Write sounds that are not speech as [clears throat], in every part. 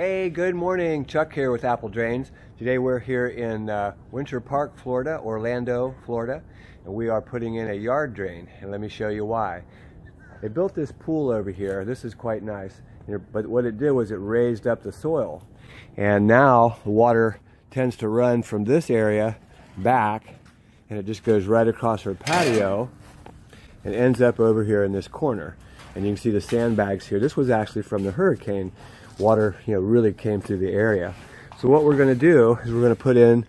Hey, good morning. Chuck here with Apple Drains. Today we're here in uh, Winter Park, Florida, Orlando, Florida, and we are putting in a yard drain. And let me show you why. They built this pool over here. This is quite nice. But what it did was it raised up the soil. And now the water tends to run from this area back and it just goes right across her patio and ends up over here in this corner. And you can see the sandbags here. This was actually from the hurricane water you know really came through the area. So what we're going to do is we're going to put in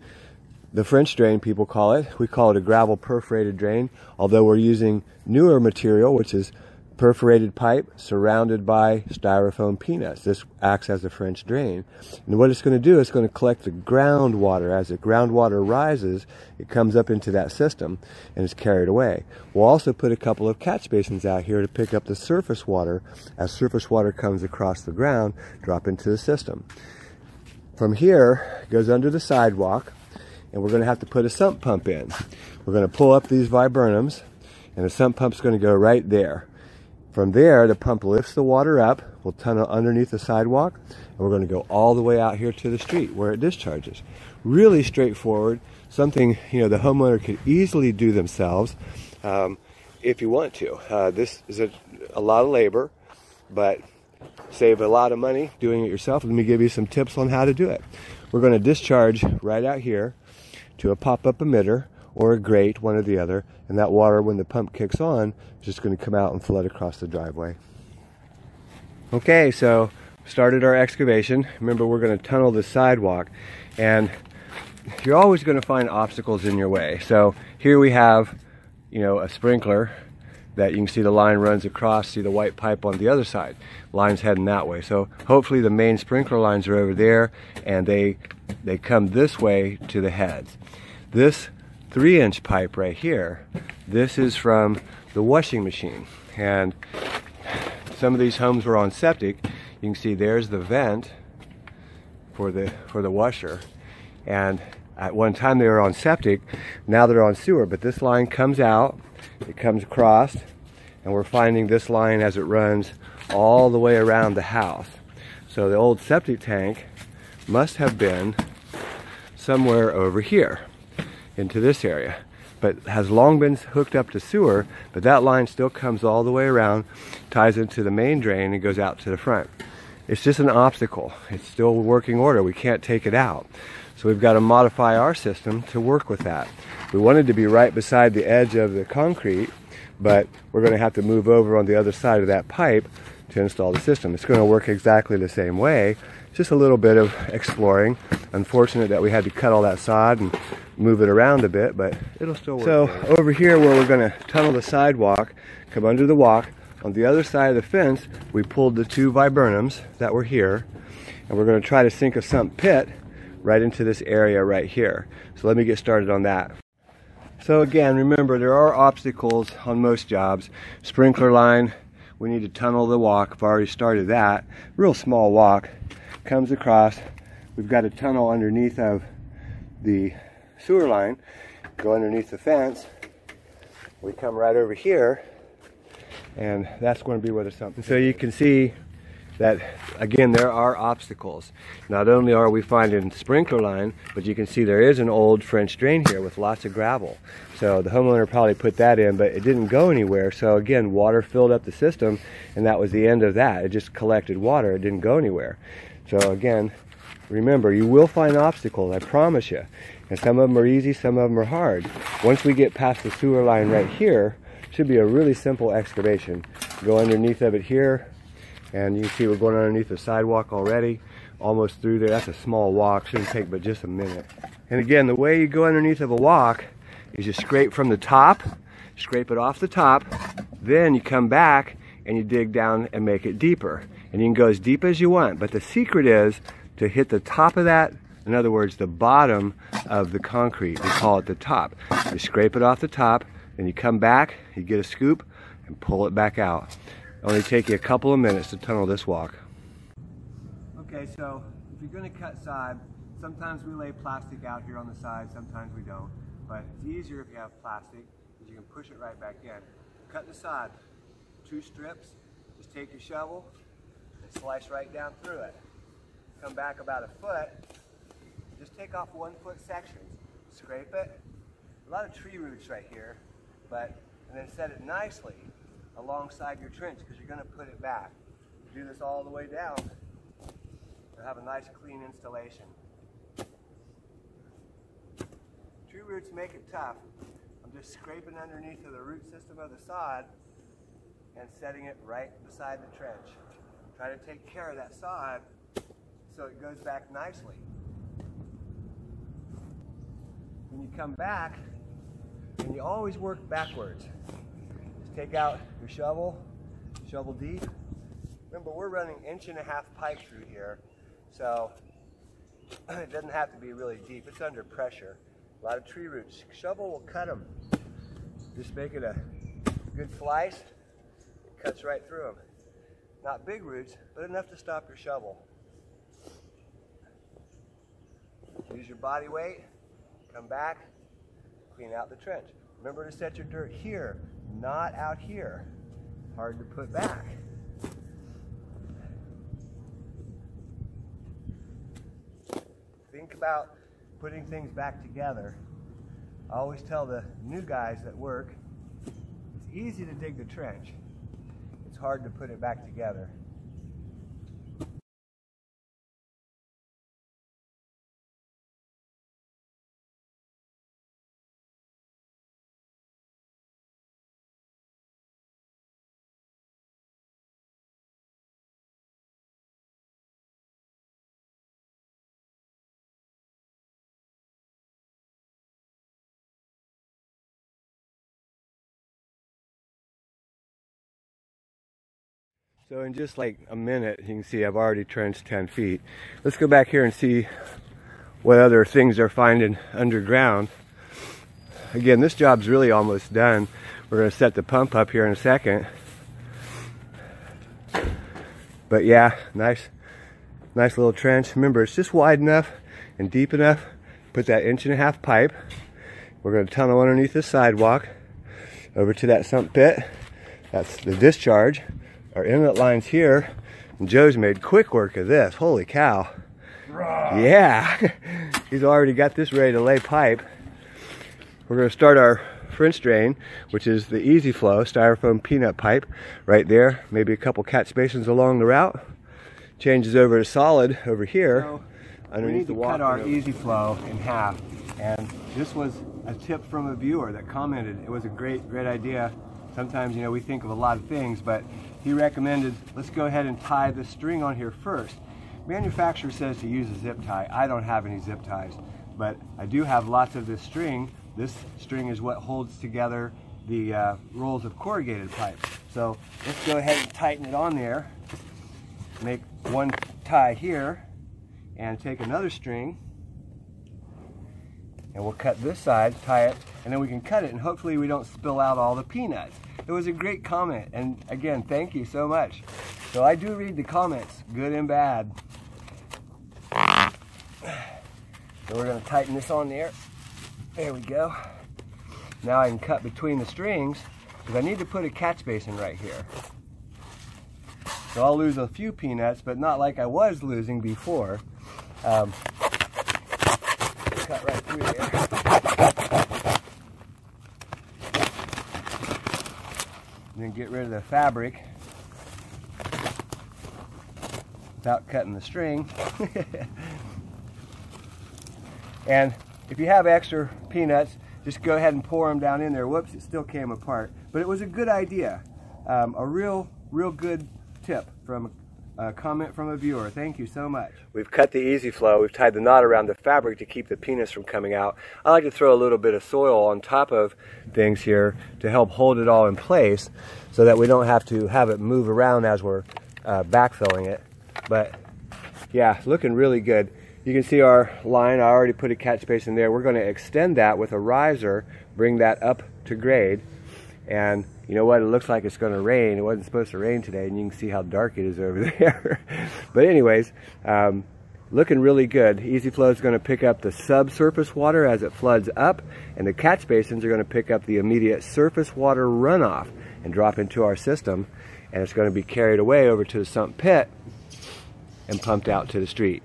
the French drain, people call it. We call it a gravel perforated drain, although we're using newer material, which is perforated pipe surrounded by styrofoam peanuts. This acts as a French drain. And what it's going to do is going to collect the groundwater. As the groundwater rises, it comes up into that system and is carried away. We'll also put a couple of catch basins out here to pick up the surface water. As surface water comes across the ground, drop into the system. From here, goes under the sidewalk, and we're going to have to put a sump pump in. We're going to pull up these viburnums, and the sump pump's going to go right there. From there, the pump lifts the water up, we'll tunnel underneath the sidewalk, and we're going to go all the way out here to the street where it discharges. Really straightforward, something you know the homeowner could easily do themselves um, if you want to. Uh, this is a, a lot of labor, but save a lot of money doing it yourself. Let me give you some tips on how to do it. We're going to discharge right out here to a pop-up emitter or a grate, one or the other, and that water, when the pump kicks on, is just going to come out and flood across the driveway. Okay, so started our excavation. Remember, we're going to tunnel the sidewalk, and you're always going to find obstacles in your way. So here we have, you know, a sprinkler that you can see the line runs across, see the white pipe on the other side. Line's heading that way. So hopefully the main sprinkler lines are over there and they they come this way to the heads. This three inch pipe right here, this is from the washing machine. And some of these homes were on septic. You can see there's the vent for the, for the washer. And at one time they were on septic, now they're on sewer. But this line comes out, it comes across, and we're finding this line as it runs all the way around the house. So the old septic tank must have been somewhere over here into this area but has long been hooked up to sewer, but that line still comes all the way around, ties into the main drain and goes out to the front. It's just an obstacle. It's still working order. We can't take it out. So we've got to modify our system to work with that. We wanted to be right beside the edge of the concrete, but we're going to have to move over on the other side of that pipe to install the system. It's going to work exactly the same way, just a little bit of exploring. Unfortunate that we had to cut all that sod and move it around a bit, but it'll still work. So over here where we're going to tunnel the sidewalk, come under the walk, on the other side of the fence, we pulled the two viburnums that were here, and we're going to try to sink a sump pit right into this area right here. So let me get started on that. So again, remember there are obstacles on most jobs. Sprinkler line, we need to tunnel the walk. I've already started that. Real small walk comes across. We've got a tunnel underneath of the sewer line, go underneath the fence. We come right over here, and that's going to be where the something. So you can see that again there are obstacles. Not only are we finding sprinkler line, but you can see there is an old French drain here with lots of gravel. So the homeowner probably put that in, but it didn't go anywhere. So again, water filled up the system, and that was the end of that. It just collected water. It didn't go anywhere. So again, remember, you will find obstacles, I promise you. And some of them are easy, some of them are hard. Once we get past the sewer line right here, should be a really simple excavation. Go underneath of it here, and you can see we're going underneath the sidewalk already, almost through there. That's a small walk, shouldn't take but just a minute. And again, the way you go underneath of a walk is you scrape from the top, scrape it off the top, then you come back and you dig down and make it deeper. And you can go as deep as you want, but the secret is to hit the top of that in other words, the bottom of the concrete, we call it the top. You scrape it off the top, then you come back, you get a scoop, and pull it back out. Only take you a couple of minutes to tunnel this walk. Okay, so if you're gonna cut sod, sometimes we lay plastic out here on the side, sometimes we don't. But it's easier if you have plastic, because you can push it right back in. Cut the sod, two strips, just take your shovel and slice right down through it. come back about a foot, just take off one foot sections, scrape it, a lot of tree roots right here, but, and then set it nicely alongside your trench because you're going to put it back. Do this all the way down to have a nice clean installation. Tree roots make it tough. I'm just scraping underneath of the root system of the sod and setting it right beside the trench. Try to take care of that sod so it goes back nicely. When you come back, and you always work backwards. Take out your shovel, shovel deep. Remember, we're running inch and a half pipe through here, so [clears throat] it doesn't have to be really deep. It's under pressure. A lot of tree roots. Shovel will cut them. Just make it a good slice. It cuts right through them. Not big roots, but enough to stop your shovel. Use your body weight, come back, clean out the trench. Remember to set your dirt here, not out here. Hard to put back. Think about putting things back together. I always tell the new guys that work, it's easy to dig the trench. It's hard to put it back together. So in just like a minute, you can see I've already trenched 10 feet. Let's go back here and see what other things they're finding underground. Again, this job's really almost done. We're gonna set the pump up here in a second. But yeah, nice, nice little trench. Remember, it's just wide enough and deep enough. Put that inch and a half pipe. We're gonna tunnel underneath the sidewalk over to that sump pit. That's the discharge our inlet lines here. And Joe's made quick work of this. Holy cow. Yeah. [laughs] He's already got this ready to lay pipe. We're going to start our French drain, which is the EZ Flow styrofoam peanut pipe right there. Maybe a couple catch basins along the route. Changes over to solid over here. So underneath we need to the cut our EZ Flow in half. And this was a tip from a viewer that commented. It was a great, great idea. Sometimes, you know, we think of a lot of things, but he recommended let's go ahead and tie the string on here first. Manufacturer says to use a zip tie. I don't have any zip ties, but I do have lots of this string. This string is what holds together the uh, rolls of corrugated pipe. So let's go ahead and tighten it on there. Make one tie here and take another string and we'll cut this side, tie it, and then we can cut it and hopefully we don't spill out all the peanuts. It was a great comment and again, thank you so much. So I do read the comments, good and bad. So we're gonna tighten this on there. There we go. Now I can cut between the strings because I need to put a catch basin right here. So I'll lose a few peanuts, but not like I was losing before. Um, And then get rid of the fabric without cutting the string. [laughs] and if you have extra peanuts, just go ahead and pour them down in there. Whoops, it still came apart. But it was a good idea. Um, a real, real good tip from comment from a viewer. Thank you so much. We've cut the EZ Flow. We've tied the knot around the fabric to keep the penis from coming out. I like to throw a little bit of soil on top of things here to help hold it all in place so that we don't have to have it move around as we're uh, backfilling it. But yeah, looking really good. You can see our line. I already put a catch basin there. We're going to extend that with a riser, bring that up to grade. And you know what, it looks like it's going to rain. It wasn't supposed to rain today, and you can see how dark it is over [laughs] there. but anyways, um, looking really good. EZ Flow is going to pick up the subsurface water as it floods up, and the catch basins are going to pick up the immediate surface water runoff and drop into our system, and it's going to be carried away over to the sump pit and pumped out to the street.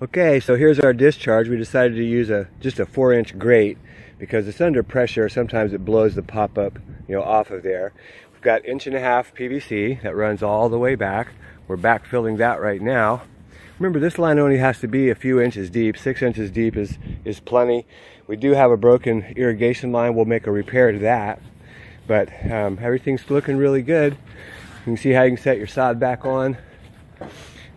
Okay, so here's our discharge. We decided to use a just a four inch grate because it's under pressure. Sometimes it blows the pop up, you know, off of there. We've got inch and a half PVC that runs all the way back. We're backfilling that right now. Remember, this line only has to be a few inches deep. Six inches deep is, is plenty. We do have a broken irrigation line. We'll make a repair to that. But um, everything's looking really good. You can see how you can set your sod back on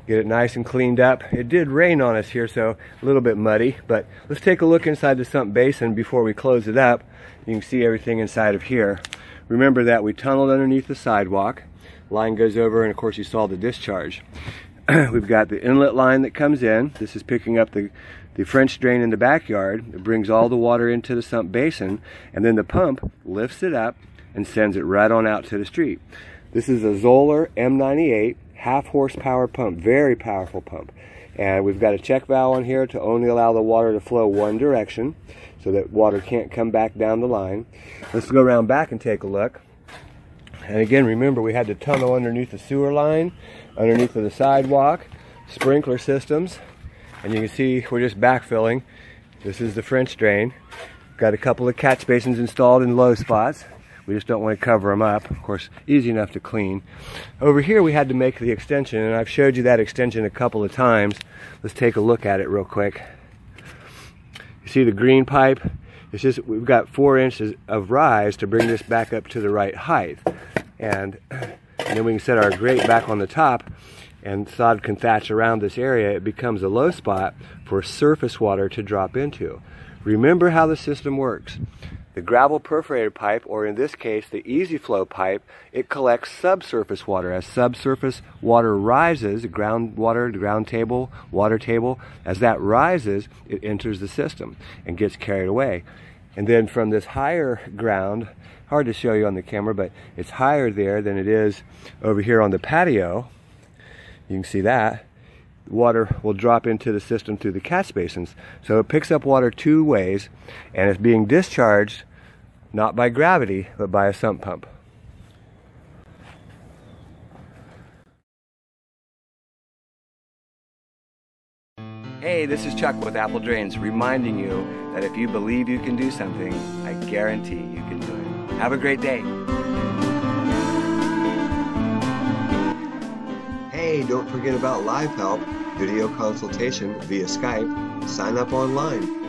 get it nice and cleaned up. It did rain on us here, so a little bit muddy, but let's take a look inside the sump basin before we close it up. You can see everything inside of here. Remember that we tunneled underneath the sidewalk. Line goes over, and of course you saw the discharge. [clears throat] We've got the inlet line that comes in. This is picking up the, the French drain in the backyard. It brings all the water into the sump basin, and then the pump lifts it up and sends it right on out to the street. This is a Zoeller M98 half horsepower pump, very powerful pump. And we've got a check valve on here to only allow the water to flow one direction so that water can't come back down the line. Let's go around back and take a look. And again, remember we had to tunnel underneath the sewer line, underneath of the sidewalk, sprinkler systems, and you can see we're just backfilling. This is the French drain. Got a couple of catch basins installed in low spots. We just don't want to cover them up. Of course, easy enough to clean. Over here, we had to make the extension, and I've showed you that extension a couple of times. Let's take a look at it real quick. You see the green pipe? It's just, we've got four inches of rise to bring this back up to the right height. And, and [clears throat] then we can set our grate back on the top and sod can thatch around this area. It becomes a low spot for surface water to drop into. Remember how the system works. The gravel perforated pipe, or in this case, the EZ Flow pipe, it collects subsurface water. As subsurface water rises, groundwater, the ground table, water table, as that rises, it enters the system and gets carried away. And then from this higher ground, hard to show you on the camera, but it's higher there than it is over here on the patio. You can see that water will drop into the system through the catch basins. So it picks up water two ways and it's being discharged not by gravity, but by a sump pump. Hey, this is Chuck with Apple Drains, reminding you that if you believe you can do something, I guarantee you can do it. Have a great day. Hey, don't forget about Live Help, video consultation via Skype. Sign up online.